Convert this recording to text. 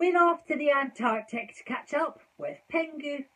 We're off to the Antarctic to catch up with Pingu